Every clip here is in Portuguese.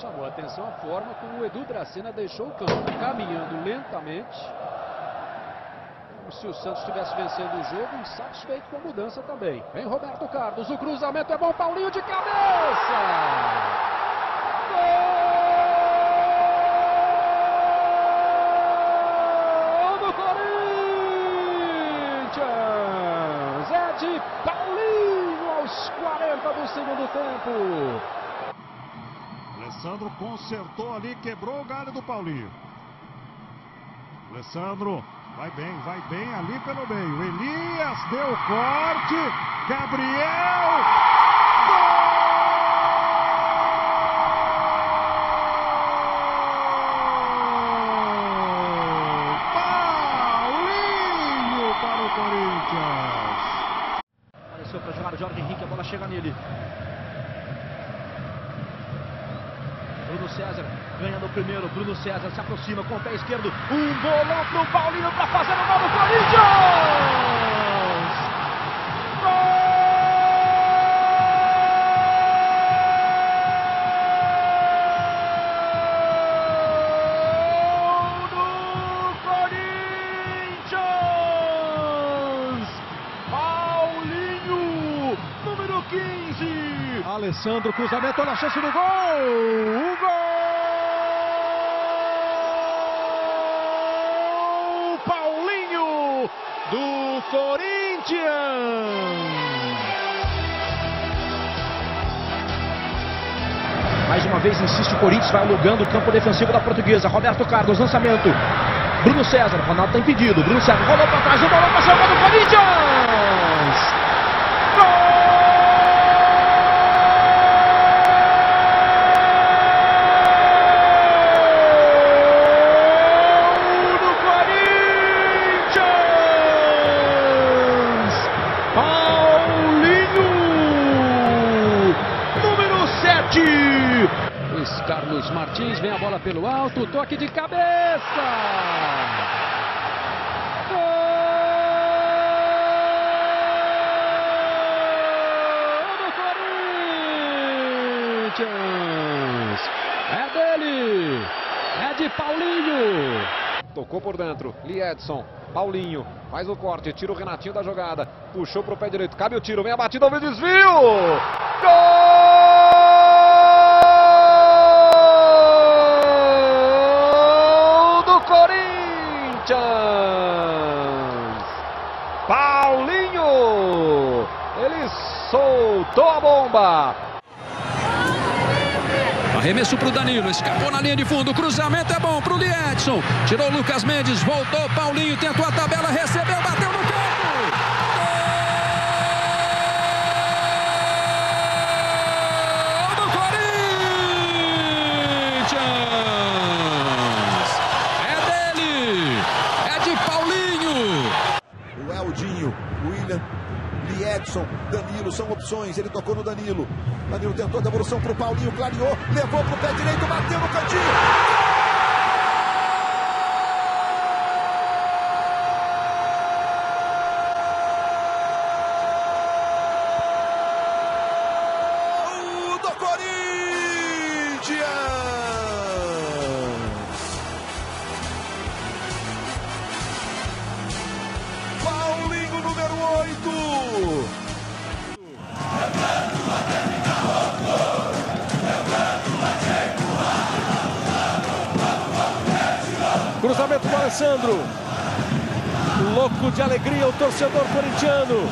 chamou a atenção a forma como o Edu Dracena deixou o campo, caminhando lentamente. Como se o Santos estivesse vencendo o jogo, insatisfeito com a mudança também. Vem Roberto Carlos, o cruzamento é bom, Paulinho de cabeça! É de Paulinho aos 40 do segundo tempo. Alessandro consertou ali, quebrou o galho do Paulinho. Alessandro vai bem, vai bem ali pelo meio. Elias deu corte. Gabriel. Gol! Paulinho para o Corinthians. Apareceu para o Jorge Henrique, a bola chega nele. Bruno César ganhando o primeiro. Bruno César se aproxima com o pé esquerdo. Um bolão pro Paulinho para fazer o gol do Corinthians! Gol do Corinthians! Paulinho, número 15. Alessandro, cruzamento, olha a chance do gol! O gol! Paulinho do Corinthians! Mais uma vez insiste o Corinthians, vai alugando o campo defensivo da portuguesa. Roberto Carlos, lançamento. Bruno César, Ronaldo está impedido. Bruno César rolou para trás, o bolão para cima do Corinthians! Gol do Corinthians! Paulinho! Número 7! Luiz Carlos Martins vem a bola pelo alto, toque de cabeça! É dele! É de Paulinho! Tocou por dentro, Liedson, Paulinho, faz o corte, tira o Renatinho da jogada, puxou pro pé direito, cabe o tiro, vem a batida, o desvio! Gol do Corinthians! Paulinho! Ele soltou a bomba! Arremesso pro Danilo, escapou na linha de fundo, cruzamento é bom pro Liedson. Tirou o Lucas Mendes, voltou Paulinho, tentou a tabela, recebeu, bateu no campo. Gol do Corinthians! É dele, é de Paulinho. O Eldinho, o William, Liedson, Danilo são opções. Ele tocou no Danilo. Danilo tentou a devolução pro Paulinho, clareou, levou pro pé direito, bateu no cantinho. Alessandro. Louco de alegria o torcedor corintiano.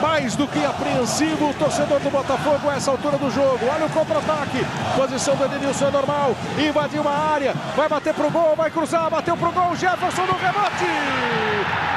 Mais do que apreensivo o torcedor do Botafogo a essa altura do jogo. Olha o contra-ataque. Posição do Edenilson é normal. Invadiu uma área. Vai bater pro gol, vai cruzar, bateu pro gol. Jefferson no rebote.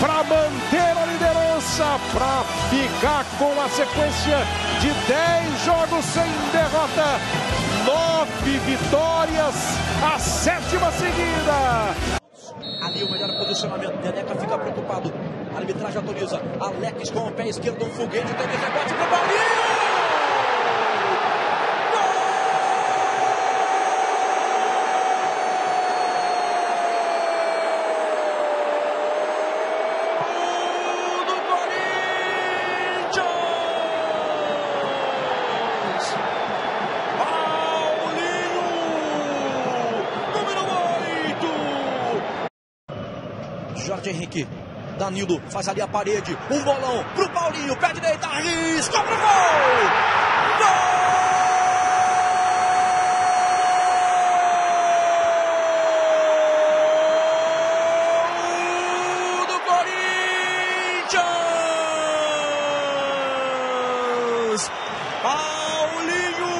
Para manter a liderança, para ficar com uma sequência de 10 jogos sem derrota, nove vitórias, a sétima seguida. Ali o melhor posicionamento. Neneca fica preocupado. A arbitragem autoriza. Alex com o pé esquerdo, um foguete, teve rebote pro Paulinho! Henrique. Danilo faz ali a parede. Um bolão pro Paulinho. Pé direita, arrisca pro! Gol! do Corinthians! Paulinho,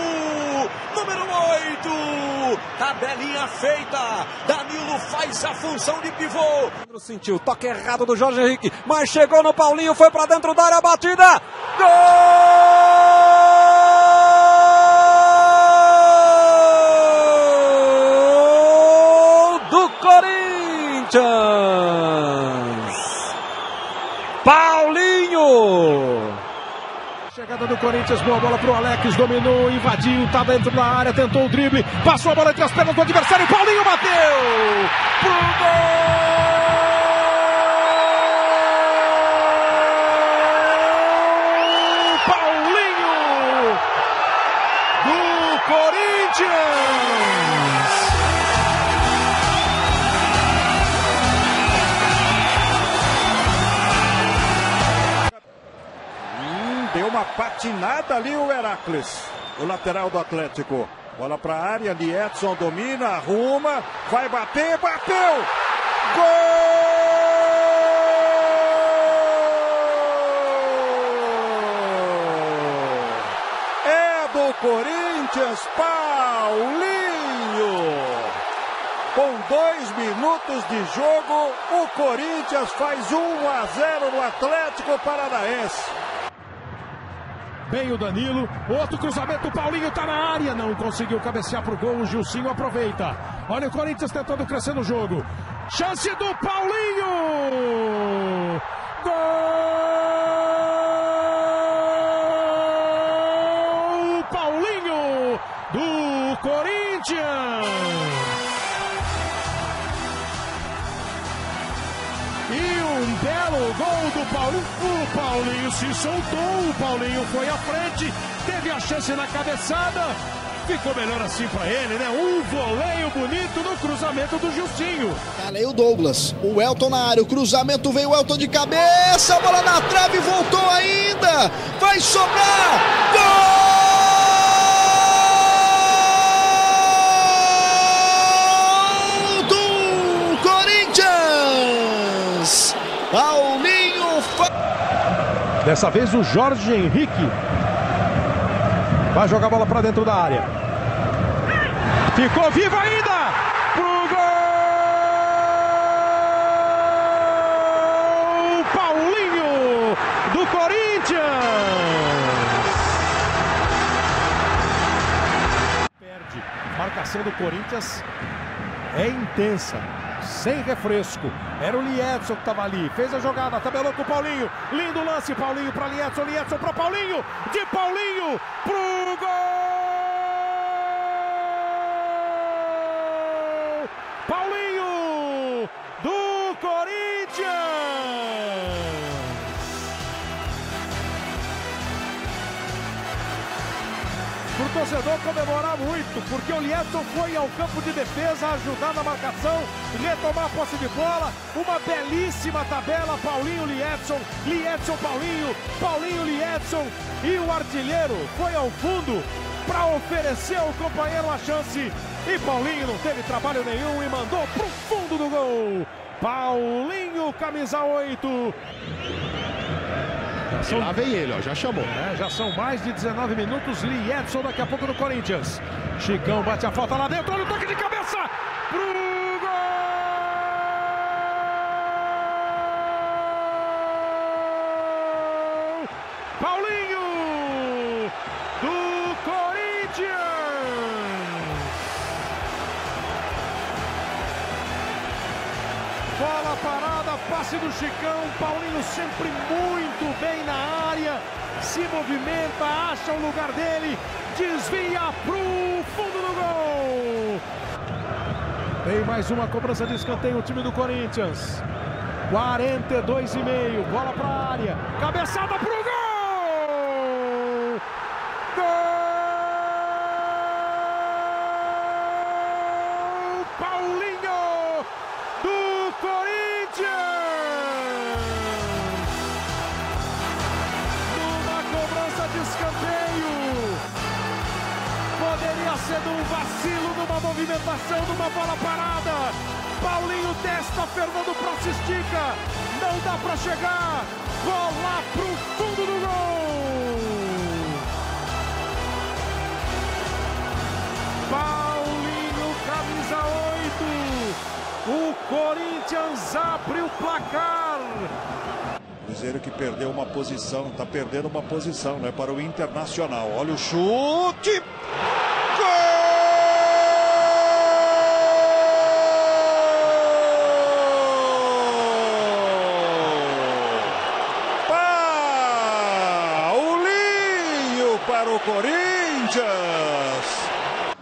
número 8. Tabelinha feita. Danilo faz a função de pivô. Sentiu toque errado do Jorge Henrique, mas chegou no Paulinho, foi para dentro da área, batida. Gol Chegada do Corinthians, boa bola pro Alex, dominou, invadiu, tá dentro da área, tentou o drible, passou a bola entre as pernas do adversário, Paulinho bateu! Pro patinada ali o Heracles, o lateral do Atlético. Bola para a área, ali Edson domina, arruma, vai bater, bateu! Gol! É do Corinthians, Paulinho! Com dois minutos de jogo, o Corinthians faz 1 a 0 no Atlético Paranaense. Vem o Danilo, outro cruzamento, o Paulinho tá na área, não conseguiu cabecear pro gol, o Gilcinho aproveita. Olha o Corinthians tentando crescer no jogo. Chance do Paulinho! Gol do Paulinho. O Paulinho se soltou, o Paulinho foi à frente, teve a chance na cabeçada. Ficou melhor assim pra ele, né? Um voleio bonito no cruzamento do Gilcinho. Tá aí o Douglas, o Elton na área, o cruzamento veio o Elton de cabeça, a bola na trave, voltou ainda, vai sobrar, gol do Corinthians! Paulinho fa- Dessa vez o Jorge Henrique vai jogar a bola pra dentro da área. Ficou vivo ainda! Pro gol! Paulinho do Corinthians! Perde. Marcação do Corinthians é intensa, sem refresco. Era o Liedson que estava ali, fez a jogada, tabelou com o Paulinho. Lindo lance, Paulinho para Liedson, Liedson para Paulinho, de Paulinho pro gol! Torcedor comemorar muito, porque o Liedson foi ao campo de defesa ajudar na marcação, retomar a posse de bola. Uma belíssima tabela, Paulinho Liedson, Liedson Paulinho, Paulinho Liedson e o artilheiro foi ao fundo para oferecer ao companheiro a chance. E Paulinho não teve trabalho nenhum e mandou pro fundo do gol. Paulinho, camisa 8. São... Lá vem ele, ó, já chamou. É, já são mais de 19 minutos. Liedson daqui a pouco no Corinthians. Chicão bate a falta lá dentro. Olha o toque de cabeça passe do Chicão. Paulinho sempre muito bem na área. Se movimenta, acha o lugar dele. Desvia pro fundo do gol. Tem mais uma cobrança de escanteio o time do Corinthians. 42 e meio, bola para a área. Cabeçada pro Cruzeiro que perdeu uma posição, está perdendo uma posição, né? Para o Internacional. Olha o chute! Para o Corinthians!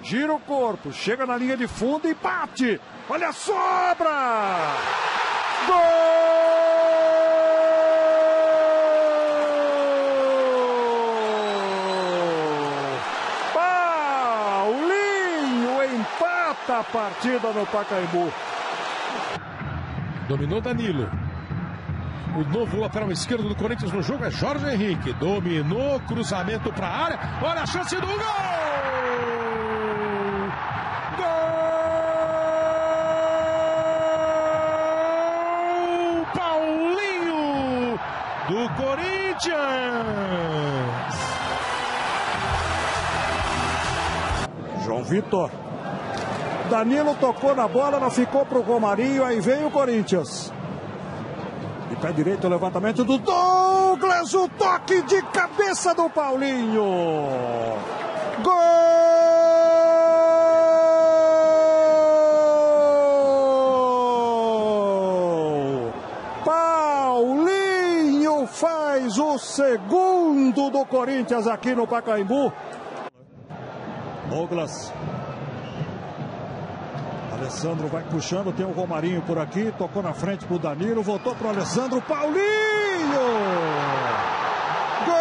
Gira o corpo, chega na linha de fundo e bate! Olha a sobra! Gol! Paulinho empata a partida no Pacaembu. Dominou Danilo. O novo lateral esquerdo do Corinthians no jogo é Jorge Henrique. Dominou, cruzamento para a área. Olha a chance do gol! Gol! Paulinho do Corinthians! João Vitor. Danilo tocou na bola, ela ficou pro Romarinho, aí veio o Corinthians. De pé direito, o levantamento do Douglas, o toque de cabeça do Paulinho. Gol! Paulinho faz o segundo do Corinthians aqui no Pacaembu. Douglas. Alessandro vai puxando, tem o Romarinho por aqui, tocou na frente pro Danilo, voltou pro Alessandro, Paulinho! Gol!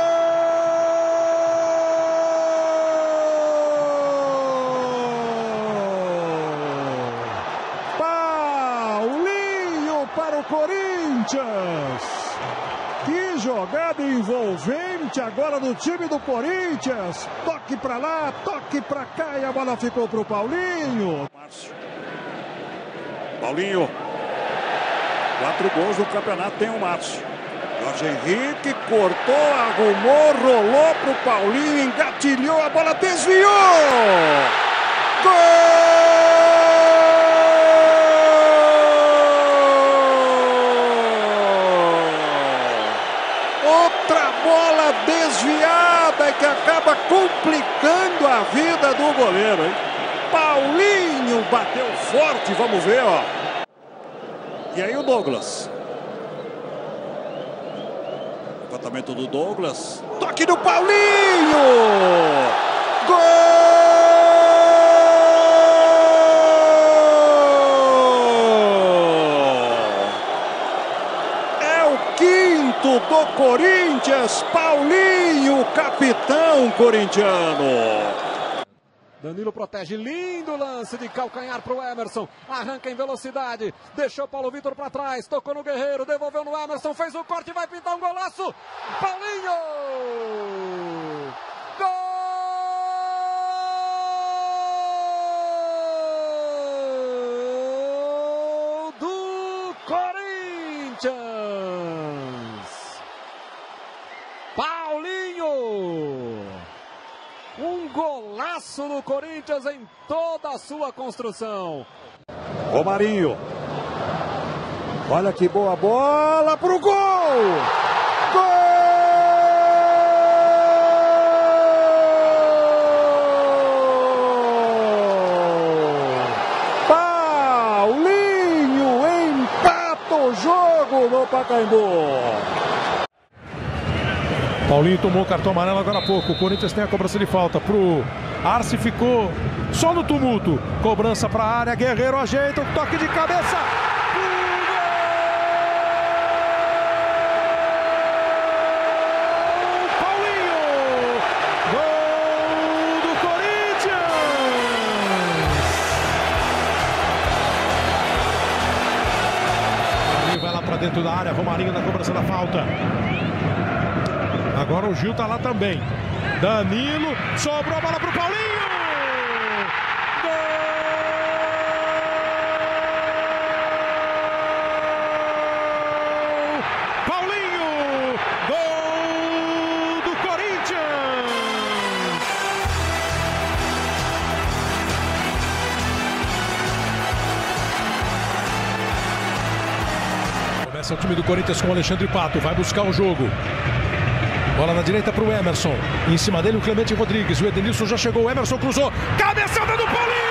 Paulinho para o Corinthians! Que jogada envolvente agora do time do Corinthians. Toque para lá, toque para cá e a bola ficou para o Paulinho. Márcio. Paulinho. Quatro gols no campeonato tem o Márcio. Jorge Henrique cortou, arrumou, rolou para o Paulinho, engatilhou, a bola desviou. Gol! Outra bola desviada que acaba complicando a vida do goleiro, hein? Paulinho bateu forte, vamos ver, ó. E aí o Douglas. Levantamento do Douglas. Toque do Paulinho! Gol! É o quinto do Corinthians, Paulinho, capitão corintiano. Danilo protege, lindo lance de calcanhar para o Emerson. Arranca em velocidade, deixou Paulo Vitor para trás, tocou no Guerreiro, devolveu no Emerson, fez o corte, vai pintar um golaço. Paulinho! Gol do Corinthians! Paulinho! Um golaço do Corinthians em toda a sua construção. Romarinho. Olha que boa bola pro gol! Gol! Paulinho empata o jogo no Pacaembu. Paulinho tomou o cartão amarelo agora há pouco. O Corinthians tem a cobrança de falta pro Arce ficou só no tumulto. Cobrança para a área, Guerreiro ajeita, um toque de cabeça. Dentro da área, Romarinho na cobrança da falta. Agora o Gil tá lá também. Danilo, sobrou a bola pro Paulinho! Começa o time do Corinthians com o Alexandre Pato, vai buscar o jogo. Bola na direita para o Emerson. Em cima dele o Clemente Rodrigues. O Edenilson já chegou. O Emerson cruzou. Cabeçada do Paulinho!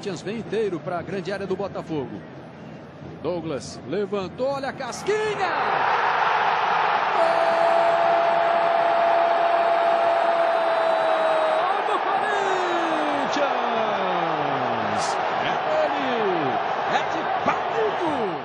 Corinthians vem inteiro para a grande área do Botafogo. Douglas levantou, olha a casquinha! É dele! É de Paulo!